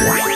Yeah.